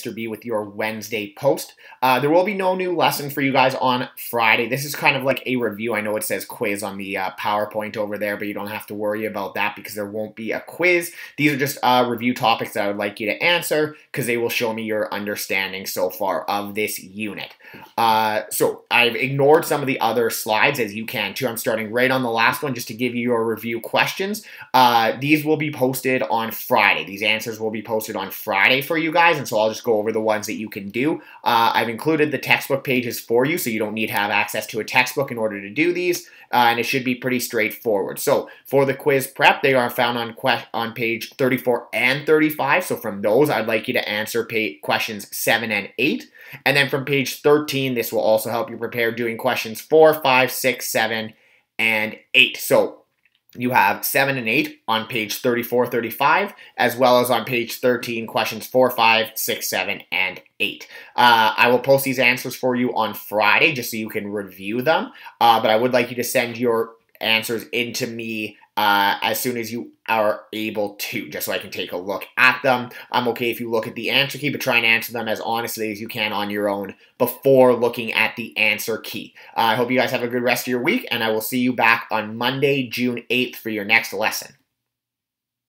Mr. B with your Wednesday post. Uh, there will be no new lesson for you guys on Friday. This is kind of like a review. I know it says quiz on the uh, PowerPoint over there, but you don't have to worry about that because there won't be a quiz. These are just uh, review topics that I would like you to answer because they will show me your understanding so far of this unit. Uh, so I've ignored some of the other slides as you can too. I'm starting right on the last one just to give you your review questions. Uh, these will be posted on Friday. These answers will be posted on Friday for you guys, and so I'll just go over the ones that you can do. Uh, I've included the textbook pages for you, so you don't need to have access to a textbook in order to do these, uh, and it should be pretty straightforward. So for the quiz prep, they are found on on page 34 and 35. So from those, I'd like you to answer questions 7 and 8. And then from page 13, this will also help you prepare doing questions 4, 5, 6, 7, and 8. So you have 7 and 8 on page 34, 35, as well as on page 13, questions 4, 5, 6, 7, and 8. Uh, I will post these answers for you on Friday just so you can review them. Uh, but I would like you to send your answers into me uh, as soon as you are able to, just so I can take a look at them. I'm okay if you look at the answer key, but try and answer them as honestly as you can on your own before looking at the answer key. Uh, I hope you guys have a good rest of your week, and I will see you back on Monday, June 8th for your next lesson.